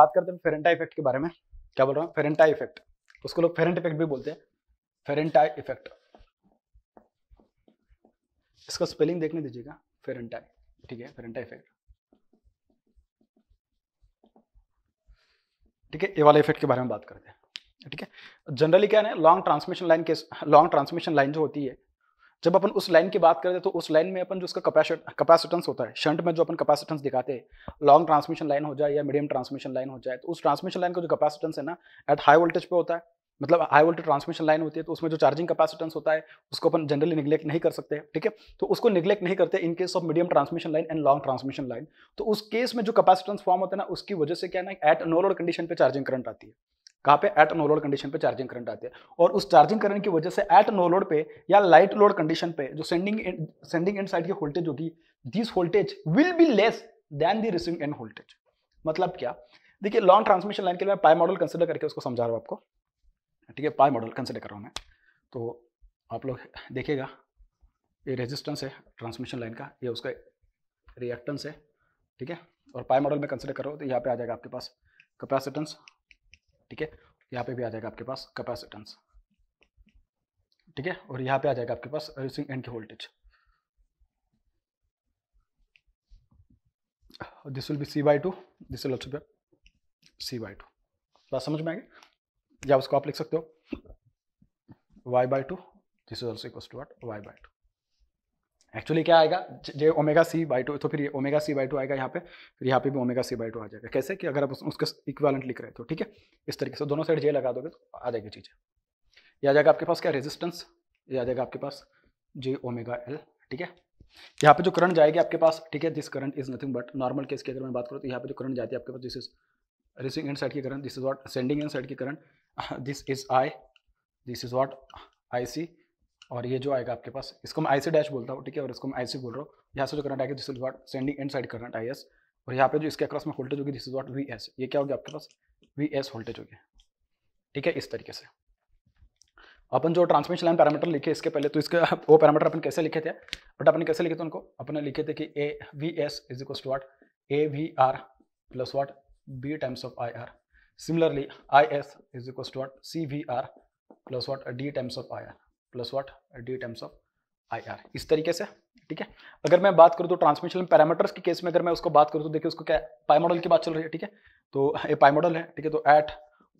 बात करते हैं फेरेंटा इफ़ेक्ट के बारे में। क्या बोल रहा हूँ? फेरेंटा इफ़ेक्ट उसको लोग फेरेंट इफ़ेक्ट भी बोलते हैं। फेरेंटा इफ़ेक्ट इसका स्पेलिंग देखने दीजिएगा। फेरेंटा ठीक है फेरेंटा इफ़ेक्ट ठीक है, ये वाले इफ़ेक्ट के बारे में बात करते हैं। ठीक है? जनरली क्या है लॉन्ग ट्रांसमिशन लाइन के लॉन्ग ट्रांसमिशन लाइन जो होती है जब अपन उस लाइन की बात करते हैं तो उस लाइन में अपन जो उसका कैपेसिटेंस होता है शंट में जो अपन कैपेसिटेंस दिखाते हैं लॉन्ग ट्रांसमिशन लाइन हो जाए या मीडियम ट्रांसमिशन लाइन हो जाए तो उस ट्रांसमिशन लाइन का जो कैपेसिटेंस है ना एट हाई वोल्टेज पे होता है। मतलब हाई वोल्टेज ट्रांसमिशन लाइन होती है तो उसमें जो चार्जिंग कैपेसिटेंस होता है, उसको अपन जनरली निगलेक्ट नहीं कर सकते, ठीक है? तो उसको निगलेक्ट नहीं करते in case of medium transmission line and long transmission line तो उस केस में जो कैपेसिटेंस फॉर्म होता है ना, उसकी वजह से क्या ना एट नो लोड कंडीशन पे चार्जिंग करंट आती है। कहाँ पे एट नो लोड कंडीशन पे चार्जिंग करंट आती है। और उस चार्जिंग करंट की वजह से एट नो लोड पे या लाइट लोड कंडीशन पे जो सेंडिंग सेंडिंग एंड साइड की वोल्टेज होगी this voltage will be less than the receiving end voltage मतलब क्या? देखिए लॉन्ग ट्रांसमिशन लाइन के लिए मैं पाई मॉडल कंसिडर करके उसको समझा रहा हूँ आपको। ठीक है पाई मॉडल कंसिडर कर रहा हूँ मैं। तो आप लोग देखिएगा, ये रेजिस्टेंस है ट्रांसमिशन लाइन का, ये उसका रिएक्टेंस है। ठीक है? और पाई मॉडल में कंसिडर करो तो यहाँ पे आ जाएगा आपके पास कैपेसिटेंस ठीक है? यहाँ पे भी आ जाएगा आपके पास कैपेसिटेंस ठीक है? और यहाँ पे आ जाएगा आपके पास रिसिंग एंड की voltage this will be C by two this will also be C by two बात समझ में आएगी या उसको आप लिख सकते हो? Y by two this is also equal to what Y by two actually क्या आएगा? J omega C by two तो फिर ये ओमेगा सी बाई टू आएगा यहाँ पे, फिर यहाँ पे भी ओमेगा सी बाई टू आ जाएगा। कैसे? कि अगर आप उसके इक्वालेंट लिख रहे तो ठीक है? इस तरीके से, दोनों साइड जे लगा दोगे तो आ जाएगी चीज़ें। ये आ जाएगा आपके पास क्या? रेजिस्टेंस ये आ जाएगा आपके पास जे ओमेगा एल ठीक है? यहाँ पे जो करंट जाएगी आपके पास, ठीक है this current is nothing but normal case की अगर मैं बात करूँ तो यहाँ पे जो करंट जाती है आपके पास this is receiving end side की current this is what sending end side की current this is I this is what I C और ये जो आएगा आपके पास, इसको मैं आई सी डैश बोलता हूँ, ठीक है? और इसको मैं आई सी बोल रहा हूँ। यहाँ से जो करंट आएगा this is what sending end side current I S और यहाँ पे जो इसके अक्रॉस में वोल्टेज होगी this is what V S ये क्या होगी आपके पास? वी एस वोल्टेज होगी। ठीक है? इस तरीके से। अपन जो ट्रांसमिशन लाइन पैरामीटर लिखे इसके पहले तो इसके वो पैरामीटर अपन कैसे लिखे थे? बट अपन कैसे लिखे थे उनको? अपने लिखे थे कि a V S is equal to what A V R plus what B times of I R similarly I S is equal to what C V R plus what D times of I R plus what D times of I R इस तरीके से, ठीक है? अगर मैं बात करूँ तो ट्रांसमिशन पैरामीटर्स के केस में अगर मैं उसको बात करूँ तो देखिए उसको क्या पाई मॉडल की बात चल रही है, ठीक है? तो ये पाई मॉडल है, ठीक है? तो एट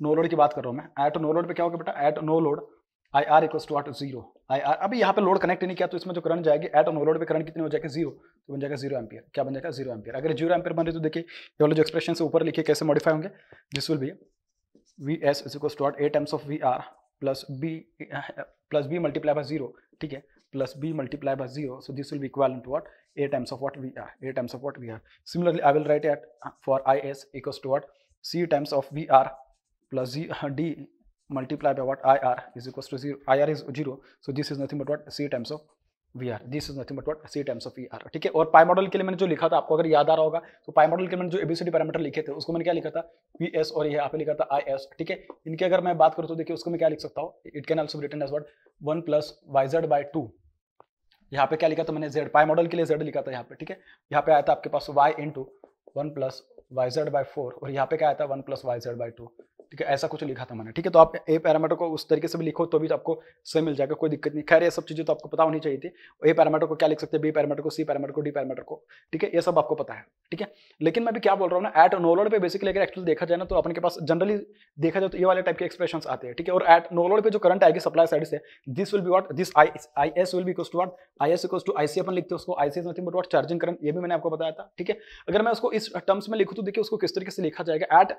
नो लोड की बात कर रहा हूँ मैं। एट नो लोड पे क्या होगा बेटा? At no load I R equal to what zero I R अभी यहाँ पे लोड कनेक्ट नहीं किया तो इसमें जो करंट जाएगी एट नो लोड पे करंट कितनी हो जाएगी? ज़ीरो तो बन जाएगा ज़ीरो एम्पियर क्या बन जाएगा? ज़ीरो एम्पियर अगर ज़ीरो एम्पियर बन रही तो देखिए, ये वाले जो एक्सप्रेशन से ऊपर लिखे कैसे मॉडिफाई होंगे? This will be V S is equal to what A times of V R plus B plus B multiply by zero ठीक है plus b multiplied by 0 so this will be equivalent to what a times of what we are a times of what we are similarly i will write it for is equals to what c times of vr plus z, d multiplied by what ir is equals to 0 ir is 0 so this is nothing but what c times of V R this is nothing but what C times of V R ठीक है? और pi model के लिए मैंने जो लिखा था, आपको अगर याद आ रहा होगा तो पाई मॉडल के मैंने जो एबीसीडी पैरामीटर लिखे थे, उसको मैंने क्या लिखा था? वी एस और ये यहाँ लिखा था आई एस ठीक है? इनके अगर मैं बात करूँ तो देखिए, उसको मैं क्या लिख सकता हूँ? It can also written as what one plus Y Z by two यहाँ पे क्या लिखा था मैंने? जेड पाई मॉडल के लिए जेड लिखा था यहाँ पे, ठीक है? यहाँ पे आया था आपके पास Y into one plus Y Z by four और यहाँ पे क्या आया था? One plus Y Z by two ठीक है, ऐसा कुछ लिखा था मैंने, ठीक है तो आप ए पैरामीटर को उस तरीके से भी लिखो तो भी आपको सही मिल जाएगा, कोई दिक्कत नहीं। खैर, ये सब चीज़ें तो आपको पता होनी चाहिए थी। ए पैरामीटर को क्या लिख सकते हैं? बी पैरामीटर को सी पैरामीटर को डी पैरामीटर को, ठीक है, ये सब आपको पता है, ठीक है। लेकिन मैं भी क्या बोल रहा हूँ ना एट नोलोड पे बेसिकली अगर एक्चुअली देखा जाए ना तो अपन के पास जनरली देखा जाए तो ये वाले टाइप के एक्सप्रेशन आते हैं, ठीक है, और एट नोलोड पे जो करंट आएगी सप्लाई साइड से this will be what this I S will be to what I S equal to I C अपन लिखते हैं उसको I C nothing but what charging current ये भी मैंने आपको बताया था, ठीक है। अगर मैं उसको इस टर्म्स में लिखूँ तो देखिए उसको किस तरीके से लिखा जाएगा? At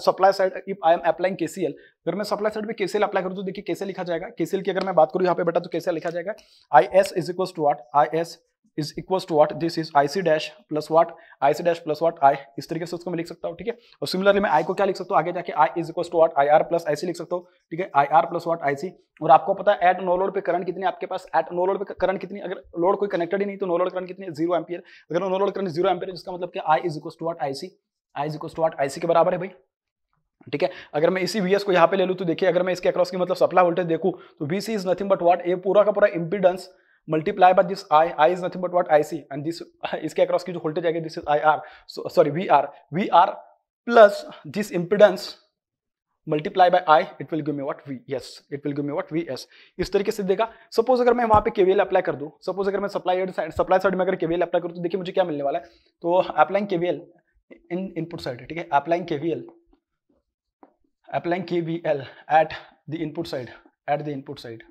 supply side if I am applying K C अगर मैं सप्लाई साइड पे केसीएल अप्लाई करूँ तो देखिए कैसे लिखा जाएगा? केसीएल की अगर मैं बात करूँ यहाँ पे बेटा तो कैसे लिखा जाएगा? I S is equal to what I S is equal to what this is I C dash plus what I C dash plus what I इस तरीके से उसको मैं लिख सकता हूँ, ठीक है? और सिमिलरली मैं आई को क्या लिख सकता हूँ? आगे जाके I is equal to what I R plus I C लिख सकता हूँ, ठीक है? आई R plus what I C और आपको पता है एट नो लोड पे करंट कितनी आपके पास? एट नो लोड पे करंट कितनी? अगर लोड कोई कनेक्टेड ही नहीं तो नो लोड करंट कितनी? ज़ीरो एम्पियर अगर no load current zero ampere जिसका मतलब क्या I is equal to what I C I is equal to what I C के बराबर है भाई। ठीक है? अगर मैं इसी वीएस को यहाँ पे ले लूँ तो देखिए, अगर मैं इसके अक्रॉस की मतलब सप्लाई वोल्टेज देखूँ तो V C is nothing but what A पूरा का पूरा impedance multiply by this I I is nothing but what I C and this इसके अक्रॉस की जो वोल्टेज आएगी this is I R sorry V R V R plus this impedance multiply by I it will give me what V yes it will give me what V S इस तरीके से देगा suppose अगर मैं वहाँ पे KVL apply कर दूँ सपोज़ अगर मैं सप्लाई साइड सप्लाई साइड में अगर केवीएल अप्लाई करूँ तो देखिए मुझे क्या मिलने वाला है? तो applying KVL in input side ठीक है? Applying KVL applying KVL at the input side at the input side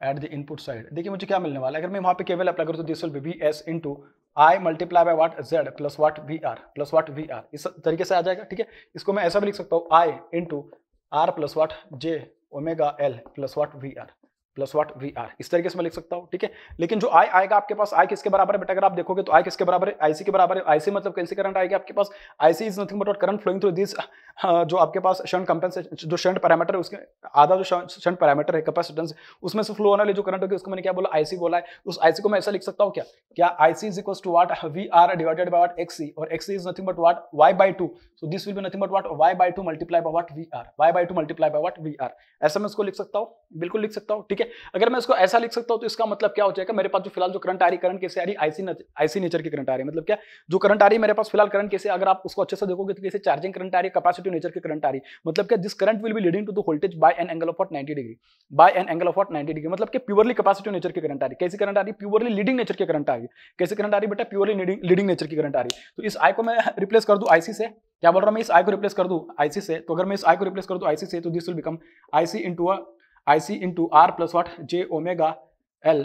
at the input side देखिए मुझे क्या मिलने वाला है? अगर मैं वहाँ पे केवल अप्लाई करूँ तो this will be V S into I multiply by what Z plus what V R plus what V R इस तरीके से आ जाएगा, ठीक है? इसको मैं ऐसा भी लिख सकता हूँ I into R plus what J omega L plus what V R plus what V R इस तरीके से मैं लिख सकता हूँ, ठीक है? लेकिन जो आई आएगा आपके पास आई किसके बराबर है बेटा? अगर आप देखोगे तो आई किसके बराबर है? आईसी के बराबर है। आईसी मतलब कैसे करंट आएगा आपके पास। IC is nothing but what current flowing through this जो आपके पास शंट कंपेंसेशन जो शंट पैरामीटर है, उसके आधा जो शंट पैरामीटर है कैपेसिटेंस उसमें से फ्लो होने वाली जो करंट होगी, उसको मैंने क्या बोला? आईसी बोला है। उस आईसी को मैं ऐसा लिख सकता हूँ क्या? क्या IC is equal to what V R divided by what XC और XC is nothing but what Y by two so this will be nothing but what Y by two multiply by what V R Y by two multiply by what V R ऐसा मैं इसको लिख सकता हूँ। बिल्कुल लिख सकता हूँ, ठीक है? अगर मैं इसको ऐसा लिख सकता हूँ तो इसका मतलब क्या हो जाएगा मेरे पास जो फ़िलहाल जो करंट आ रही करंट कैसे आ रही I C I C nature की करंट आ रही है मतलब क्या जो करंट आ रही है मेरे पास फ़िलहाल करंट कैसे अगर आप उसको अच्छे से देखोगे तो कैसे चार्जिंग करंट आ रही है कैपेसिटी नेचर की करंट आ रही है मतलब क्या this current will be leading to the voltage by an angle of 90 degree by an angle of 90 degree मतलब कि प्योरली कैपेसिटी नेचर की करंट आ रही है कैसी करंट आ रही है प्योरली लीडिंग नेचर की करंट आ रही है कैसे करंट आ रही है बेटा प्योरली लीडिंग नेचर की करंट आ रही है तो इस आई को मैं रिप्लेस कर दूँ आईसी से क्या बोल रहा हूँ मैं इस आई को रिप्लेस कर दूँ आईसी से तो अगर मैं इस आई को रिप्लेस कर दूँ आईसी से तो this will become IC into IC into R plus what J omega L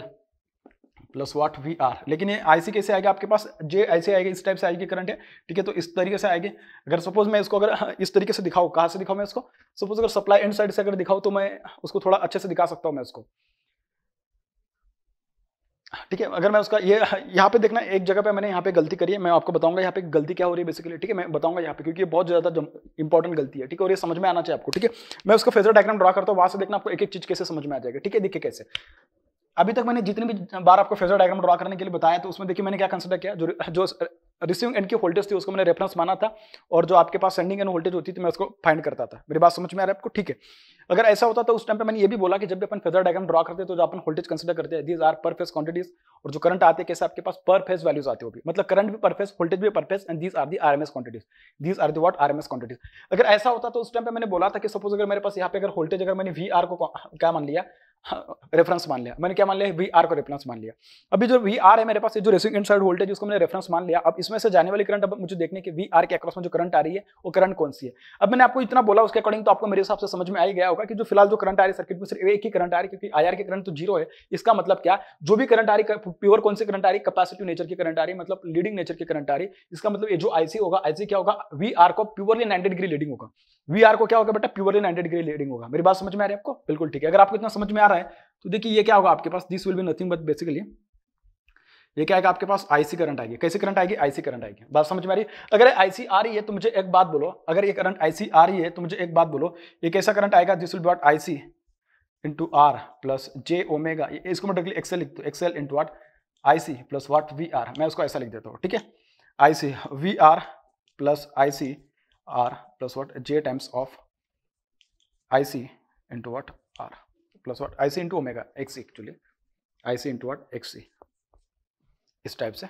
plus what V R लेकिन ये आईसी कैसे आएगा आपके पास? जे ऐसे आएगा, इस टाइप से आएगी करंट है, ठीक है? तो इस तरीके से आएगी। अगर सपोज़ मैं इसको अगर इस तरीके से दिखाऊँ, कहाँ से दिखाऊँ मैं इसको? सपोज़ अगर सप्लाई एंड साइड से अगर दिखाऊँ तो मैं उसको थोड़ा अच्छे से दिखा सकता हूँ मैं उसको ठीक है, अगर मैं उसका ये यहाँ पे देखना, एक जगह पे मैंने यहाँ पे गलती करी है, मैं आपको बताऊँगा यहाँ पे गलती क्या हो रही है बेसिकली ठीक है, मैं बताऊँगा यहाँ पे, क्योंकि ये बहुत ज़्यादा इंपॉर्टेंट गलती है, ठीक है, और ये समझ में आना चाहिए आपको, ठीक है। मैं उसका फेजर डायग्राम ड्रा करता हूँ, वहाँ से देखना आपको एक एक चीज़ कैसे समझ में आ जाएगा, ठीक है, देखिए कैसे। अभी तक मैंने जितनी भी बार आपको फेजर डायग्राम ड्रा करने के लिए बताया तो उसमें देखिए मैंने क्या कंसिडर किया, जो जो रिसीविंग एंड की वोल्टेज थी, उसको मैंने रेफरेंस माना था और जो आपके पास सेंडिंग एंड वोल्टेज होती थी, मैं उसको फाइंड करता था। मेरी बात समझ में आ रहा है आपको? ठीक है। अगर ऐसा होता तो उस टाइम पे मैंने ये भी बोला कि जब भी अपन फेजर डायग्राम ड्रा करते तो जो अपन वोल्टेज कंसिडर करते हैं these are per phase quantities और जो करंट आते कैसे आपके पास पर फेस वैल्यूज़ आते हो भी। मतलब करंट भी पर फेस वोल्टेज भी per phase and these are the RMS quantities these are the what RMS quantities अगर ऐसा होता तो उस टाइम पे मैंने बोला था कि सपोज़ अगर मेरे पास यहाँ पे अगर वोल्टेज अगर मैंने वी आर को क्या मान लिया? रेफरेंस मान लिया। मैंने क्या मान लिया? वी आर को रेफरेंस मान लिया। अभी जो वी आर है मेरे पास जो रेसिंग इनसाइड वोल्टेज उसको मैंने रेफरेंस मान लिया, अब इसमें से जाने वाली करंट अब मुझे देखने की वी आर के अक्रॉस में जो करंट आ रही है, वो करंट कौन सी है? अब मैंने आपको इतना बोला, उसके अकॉर्डिंग तो आपको मेरे हिसाब से समझ में आई गया होगा कि जो फ़िलहाल जो करंट आ रही है सर्किट में, सिर्फ़ एक ही करंट आ रही है, क्योंकि आई आर की करंट तो ज़ीरो है। इसका मतलब क्या? जो भी करंट आ रही प्योर कौन सी करंट आ रही कैपेसिटिव नेचर की करंट आ रही मतलब लीडिंग नेचर की करंट आ रही इसका मतलब ये जो आईसी होगा आईसी क्या होगा? वी आर को प्योरली नाइनटी डिग्री लीडिंग होगा। वी आर को क्या होगा बेटा? प्योरली नाइनटी डिग्री लीडिंग होगा। मेरी बात समझ में आ रही है आपको? बिल्कुल ठीक है। अगर आपको इतना समझ में आ रहा है तो देखिए ये क्या होगा आपके पास this will be nothing but basically ये क्या आएगा आपके पास आईसी करंट आएगी। कैसे करंट आएगी? आईसी करंट आएगी। बात समझ में आ रही है? अगर आईसी आ रही है तो मुझे एक बात बोलो। अगर ये करंट आईसी आ रही है तो मुझे एक बात बोलो। ये कैसा करंट आएगा? This will be what IC into R plus J omega इसको मैं डायरेक्टली एक्सेल लिख दो XL into what IC plus what V R मैं उसको ऐसा लिख देता हूँ, ठीक है? IC V R plus IC R plus what J times of IC into what R plus what I C into omega X actually I C into what X C इस type से।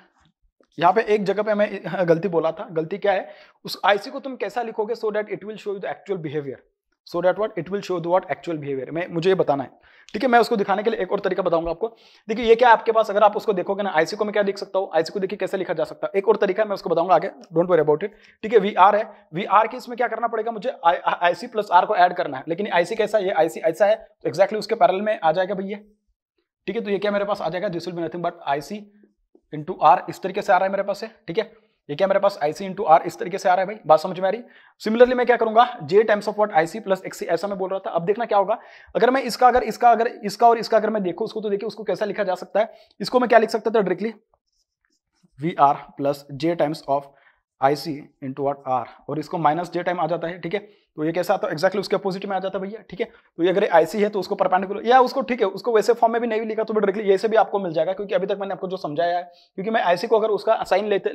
यहाँ पे एक जगह पे मैं गलती बोला था। गलती क्या है? उस आईसी को तुम कैसा लिखोगे so that it will show you the actual behaviour so that what it will show the what actual behaviour मैं, मुझे ये बताना है। ठीक है, मैं उसको दिखाने के लिए एक और तरीका बताऊँगा आपको। देखिए, ये क्या आपके पास? अगर आप उसको देखोगे ना आईसी को मैं क्या लिख सकता हूँ? आईसी को देखिए कैसे लिखा जा सकता है। एक और तरीका मैं उसको बताऊँगा आगे। डोंट वरी अबाउट इट ठीक है वी आर है। वी आर के इसमें क्या करना पड़ेगा? मुझे आईसी प्लस आर को ऐड करना है। लेकिन आईसी कैसा ये आईसी ऐसा है। तो एक्जैक्टली उसके पैरल में आ जाएगा भैया। ठीक है तो ये क्या मेरे पास आ जाएगा? This will be nothing but IC into R इस तरीके से आ रहा है मेरे पास है ठीक है? ये क्या मेरे पास आईसी इंटू आर इस तरीके से आ रहा है भाई? बात समझ में आ रही? सिमिलरली मैं क्या करूँगा? J times of what IC plus XC ऐसा मैं बोल रहा था। अब देखना क्या होगा? अगर मैं इसका, अगर इसका अगर इसका और इसका अगर मैं देखू, उसको तो देखिए, उसको कैसा लिखा जा सकता है? इसको मैं क्या लिख सकता था directly V R plus J times of I C into what R और इसको माइनस जे टाइम आ जाता है, ठीक है? तो ये कैसा आता है? एक्जैक्टली उसके अपोजिट में आ जाता है भैया, ठीक है? तो ये अगर आईसी है तो उसको परपेंडिकुलर या उसको, ठीक है, उसको वैसे फॉर्म में भी नहीं लिखा तो डायरेक्टली ये से भी आपको मिल जाएगा, क्योंकि अभी तक मैंने आपको जो समझाया है, क्योंकि मैं आईसी को अगर उसका साइन लेते,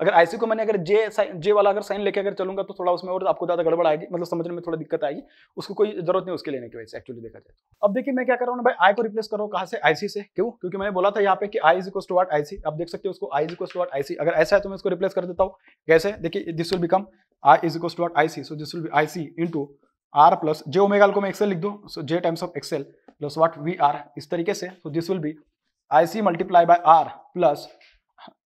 अगर आईसी को मैंने अगर जे जे वाला अगर साइन लेके अगर चलूँगा तो थोड़ा उसमें और आपको ज़्यादा गड़बड़ आएगी मतलब समझने में थोड़ा दिक्कत आएगी, उसको कोई ज़रूरत नहीं उसके लेने की वजह से एक्चुअली देखा जाए तो। अब देखिए मैं क्या कर रहा हूँ भाई आई को रिप्लेस करो कहाँ से? आईसी से, क्यों? क्योंकि मैंने बोला था यहाँ पे कि I is equal to what IC आप देख सकते हो उसको I is equal to what IC अगर ऐसा है तो मैं उसको रिप्लेस कर देता हूँ। कैसे? देखिए this will become I is equal to dot I C so this will be I C into R plus J omega को मैं एक्सेल लिख दो। So J times of XL plus what V R इस तरीके से। So this will be I C multiply by R plus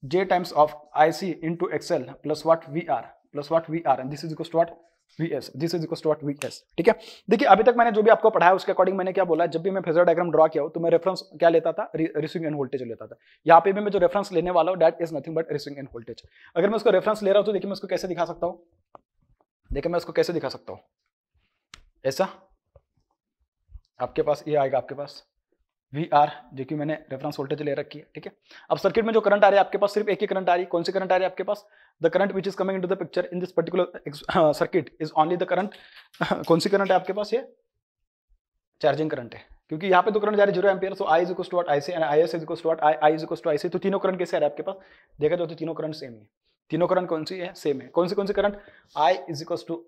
J times of I C into XL plus what V R plus what V R and this is equal to equals VS this is equals to what VS ठीक है? देखिए, अभी तक मैंने जो भी आपको पढ़ाया, उसके अकॉर्डिंग मैंने क्या बोला, जब भी मैं फेजर डायग्राम ड्रॉ किया हो तो मैं रेफरेंस क्या लेता था? रिसिविंग एंड वोल्टेज लेता था। यहाँ पे भी मैं जो रेफरेंस लेने वाला हूँ that is nothing but receiving end voltage अगर मैं उसको रेफरेंस ले रहा हूँ तो देखिए मैं उसको कैसे दिखा सकता हूँ? देखिए, मैं उसको कैसे दिखा सकता हूँ? ऐसा? आपके पास, ये आएगा आपके पास। वी आर जो कि मैंने रेफरेंस वोल्टेज ले रखी है, ठीक है? अब सर्किट में जो करंट आ रही है, आपके पास सिर्फ़ एक ही करंट आ रही है। कौन सी करंट आ रही है आपके पास? The current which is coming into the picture in this particular circuit is only the current कौन सी करंट है आपके पास ये? चार्जिंग करंट है। क्योंकि यहाँ पे तो करंट जा रही है zero ampere so I is equal to what I C and I S is equal to what I I is equal to I C. तो तीनों करंट कैसे आ रहे हैं आपके पास? देखा जाए तो तीनों करंट सेम है तीनों करंट कौन सी है? सेम है। कौन सी कौन सी current I is equal to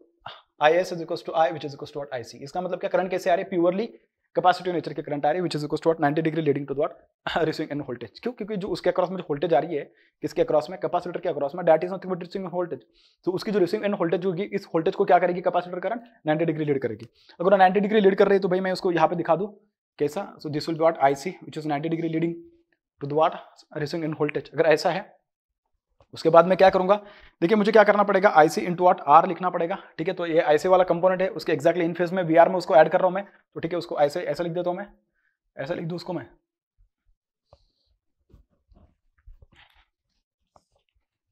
I S is equal to I which is equal to I C इसका मतलब क्या करंट कैसे आ रहे हैं? प्योरली कैपेसिटी नेचर के करंट आ रही है which is equal to 90 degree leading to what receiving end voltage क्यों? क्योंकि जो उसके अक्रॉस में जो वोल्टेज आ रही है, किसके अक्रॉस में? कैपेसिटर के अक्रॉस में. That is nothing but receiving voltage तो उसकी जो रिसीविंग एंड वोल्टेज होगी, इस वोल्टेज को क्या करेगी? कैपेसिटर करंट 90 डिग्री लीड करेगी. अगर 90 डिग्री लीड कर रही है तो भाई मैं उसको यहाँ पे दिखा दूँ. कैसा? So this will be what IC which is 90 degree leading to the what receiving end voltage अगर ऐसा है उसके बाद मैं क्या करूँगा? देखिए, मुझे क्या करना पड़ेगा? आईसी इंटू आट आर लिखना पड़ेगा, ठीक है? तो ये आईसी वाला कंपोनेंट है, उसके एक्जैक्टली इन फ़ेज़ में VR में उसको ऐड कर रहा हूँ मैं तो ठीक है, उसको ऐसे ऐसा लिख देता हूँ मैं, ऐसा लिख दू उसको मैं।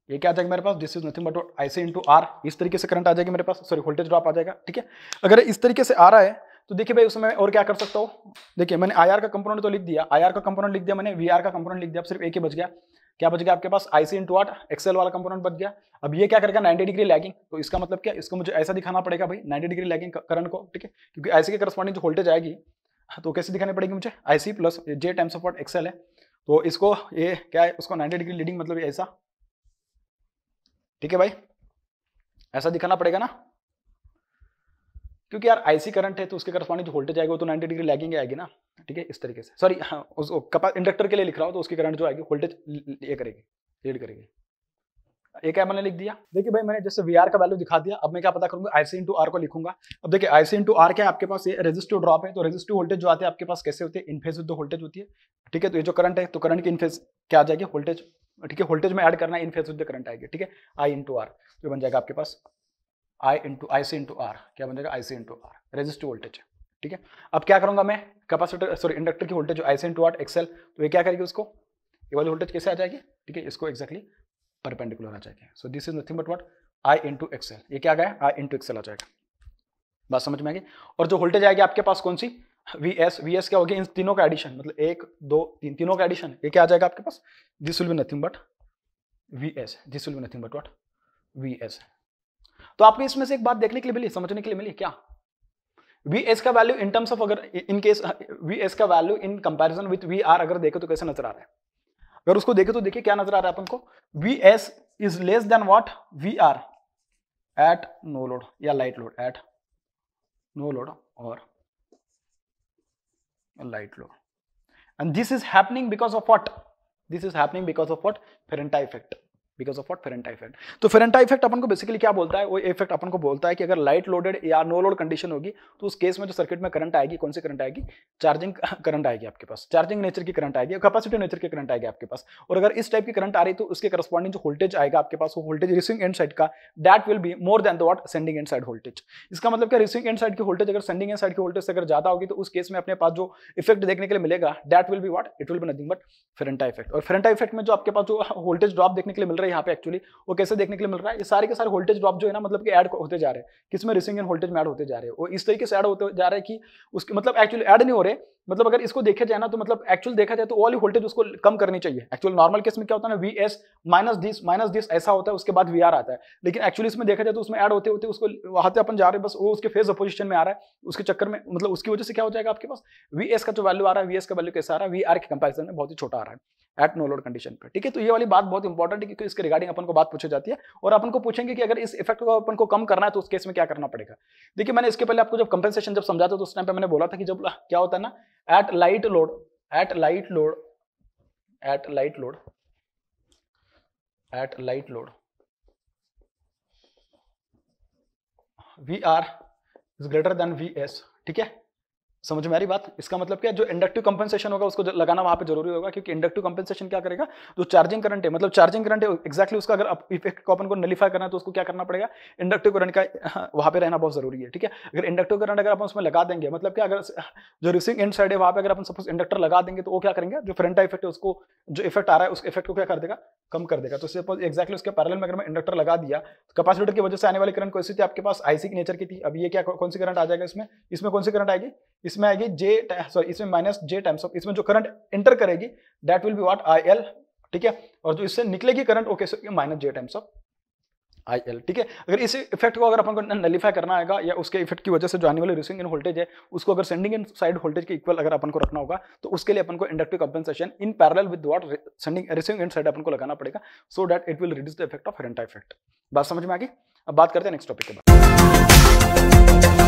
ये क्या आ जाएगा मेरे पास? This is nothing but I C into R इस तरीके से करंट आ जाएगी मेरे पास सॉरी वोल्टेज ड्रॉप आ जाएगा, ठीक है? अगर इस तरीके से आ रहा है तो देखिए भाई, उसमें और क्या कर सकता हूँ? देखिए, मैंने आईआर का कंपोनेंट तो लिख दिया IR का कंपोनेंट लिख दिया मैंने वीआर का कंपोनेंट लिख दिया सिर्फ़ एक ही बच गया। क्या बच गया आपके पास? आईसी इंटू आट एक्सेल वाला कंपोनेंट बच गया। अब ये क्या करेगा? 90 डिग्री लैगिंग तो इसका मतलब क्या? इसको मुझे ऐसा दिखाना पड़ेगा भाई 90 डिग्री लैगिंग करंट को, ठीक है? क्योंकि आईसी के करस्पॉन्डिंग जो वोल्टेज आएगी तो कैसे दिखानी पड़ेगी मुझे? IC plus J times of what XL है। तो इसको ये क्या है? उसको 90 डिग्री लीडिंग मतलब ऐसा, ठीक है भाई? ऐसा दिखाना पड़ेगा ना? क्योंकि यार आईसी करंट है तो उसके करस्पॉन्डिंग जो वोल्टेज आएगा वो तो 90 डिग्री लैगिंग आएगी ना। ठीक है? इस तरीके से। सॉरी हाँ उस इंडक्टर के लिए लिख रहा हूँ तो उसकी करंट जो आएगी वोल्टेज ये करेगी लीड करेगी। एक मैंने लिख दिया। देखिए भाई, मैंने जैसे वीआर का वैल्यू दिखा दिया, अब मैं क्या पता करूँगा आईसी इंटू आर को लिखूँगा। अब देखिए आईसी इंटू आर क्या आपके पास ये रेजिस्टिव ड्रॉप है तो रेजिस्टिव वोल्टेज जो आते हैं, आपके पास कैसे होते हैं? इनफेज विद वोल्टेज होती है। ठीक है? तो ये जो करंट है तो करंट की इनफेज क्या आ जाएगी? वोल्टेज ठीक है? वोल्टेज में ऐड करना है इनफेज विद करंट आएगी। ठीक है? आई इंटू आर तो बन जाएगा आपके पास। I into I C into R क्या बन जाएगा? I C into R resistive voltage ठीक है? अब क्या करूँगा मैं? कैपेसिटर सॉरी इंडक्टर की voltage I C into R X L तो ये क्या करेगी उसको? ये वाली वोल्टेज कैसे आ जाएगी? ठीक है, इसको एक्जैक्टली परपेंडिकुलर आ जाएगी। So this is nothing but what I into X L ये क्या गया? आई इंटू एक्सएल आ जाएगा। बात समझ में आएगी और जो वोल्टेज आएगी आपके पास कौन सी? वी एस वी एस क्या होगी? इन तीनों का एडिशन मतलब एक, दो, तीन, तीनों का एडिशन ये क्या आ जाएगा आपके पास? This will be nothing but V S this will be nothing but what V S तो आपको इसमें से एक बात देखने के लिए मिली, समझने के लिए मिली क्या? वी एस का वैल्यू इन टर्म्स ऑफ़ अगर इन केस वी एस का value in comparison with V R अगर देखे तो कैसे नज़र आ रहा है? अगर उसको देखे तो देखिए क्या नज़र आ रहा है अपन को। V S is less than what V R at no load या light load at no load और light load and this is happening because of what this is happening because of what Ferranti effect because of what Ferranti effect तो Ferranti effect अपन को basically क्या बोलता है? वो effect अपन को बोलता है कि अगर लाइट लोडेड या नो लोड कंडीशन होगी तो उस केस में जो सर्किट में करंट आएगी, कौन सी करंट आएगी? चार्जिंग करंट आएगी आपके पास। चार्जिंग नेचर की करंट आएगी कैपेसिटी नेचर की करंट आएगी आपके पास। और अगर इस टाइप की करंट आ रही तो उसके करस्पॉन्डिंग जो वोल्टेज आएगा आपके पास, वो वोल्टेज रिसिंग एंड साइड का that will be more than the what sending end side voltage इसका मतलब क्या? रिसिंग एंड साइड की वोल्टेज अगर सेंडिंग एंड साइड की वोल्टेज से अगर ज़्यादा होगी तो उस केस में अपने पास जो इफ़ेक्ट देखने के लिए मिलेगा that will be what it will be nothing but Ferranti effect और फेरेंटा इफ़ेक्ट में जो आपके पास जो वोल्टेज ड्रॉप देखने के लिए मिल रहा है यहाँ पे एक्चुअली वो कैसे देखने के लिए मिल रहा है? ये सारे के सारे वोल्टेज ड्रॉप जो है ना मतलब कि ऐड होते जा रहे हैं। किसमें रिसिंग एंड वोल्टेज में ऐड होते जा रहे हैं? वो इस तरीके से ऐड होते जा रहे हैं कि उसके मतलब एक्चुअली ऐड नहीं हो रहे मतलब अगर इसको देखा जाए ना तो मतलब एक्चुअल देखा जाए तो वाली वोल्टेज उसको कम करनी चाहिए। एक्चुअल नॉर्मल केस में क्या होता है ना V S minus this minus this ऐसा होता है, उसके बाद वी आर आता है। लेकिन एक्चुअली इसमें देखा जाए तो उसमें ऐड होते होते उसको वहाँ अपन जा रहे हैं, बस वो उसके फ़ेज़ अपोजिशन में आ रहा है। उसके चक्कर में मतलब उसकी वजह से क्या हो जाएगा आपके पास? वी एस का जो वैल्यू आ रहा है वी एस का वैल्यू कैसा आ रहा है? वी आर के कंपेरिजन में बहुत ही छोटा आ रहा है एट नो लोड कंडीशन पर ठीक है तो ये वाली बात बहुत इंपॉर्टेंट है, क्योंकि इसके रिगार्डिंग अपन को बात पूछी जाती है और अपन को पूछेंगे कि अगर इस इफ़ेक्ट को अपन को कम करना है तो उस केस में क्या करना पड़ेगा? देखिए, मैंने इसके पहले आपको जब कंपेंसेशन जब समझाता तो उस टाइम पे मैंने बोला था कि जब क्या होता है ना at light load at light load at light load at light load V R is greater than V S ठीक है? समझ में आ रही बात? इसका मतलब क्या, जो इंडक्टिव कंपनसेशन होगा, उसको लगाना वहाँ पे ज़रूरी होगा, क्योंकि इंडक्टिव कंपनसेशन क्या करेगा? जो चार्जिंग करंट है मतलब चार्जिंग करंट है एक्जैक्टली उसका अगर इफ़ेक्ट को अपन को नलीफाई करना है तो उसको क्या करना पड़ेगा? इंडक्टिव करंट का, वहाँ पे रहना बहुत ज़रूरी है, ठीक है? अगर इंडक्टिव करंट अगर अपन उसमें लगा देंगे मतलब क्या, अगर जो रिसिंग एंड साइड है, वहाँ पर अगर अपन सपोज़ इंडक्टर लगा देंगे तो वो क्या करेंगे? जो फ्रंट इफ़ेक्ट है, उसको, जो इफ़ेक्ट आ रहा है, उस इफ़ेक्ट को क्या कर देगा? कम कर देगा। तो सपोज़ एक्जैक्टली उसके पैरल में अगर मैं इंडक्टर लगा दिया तो कैपेसिटर की वजह से आने वाली करंट कौन सी थी? आपके पास आईसी की नेचर की थी। अब ये क्या कौन सी करंट आ जाएगा इसमें? इसमें कौन सी करंट आएगी? इसमें आएगी जे सॉरी इसमें माइनस जे टाइम्स ऑफ़ इसमें जो करंट एंटर करेगी that will be what I L ठीक है? और जो इससे निकलेगी current okay so minus J times of I L ठीक है? अगर इस इफ़ेक्ट को अगर अपन को नलीफाई करना आएगा, या उसके इफ़ेक्ट की वजह से जो आने वाली रिसिंग इन वोल्टेज है, उसको अगर सेंडिंग इन साइड वोल्टेज के इक्वल अगर अपन को रखना होगा तो उसके लिए अपन को inductive compensation in parallel with what sending rising end side अपन को लगाना पड़ेगा so that it will reduce the effect of Ferranti effect बात समझ में आ गई? अब बात करते हैं नेक्स्ट टॉपिक के बाद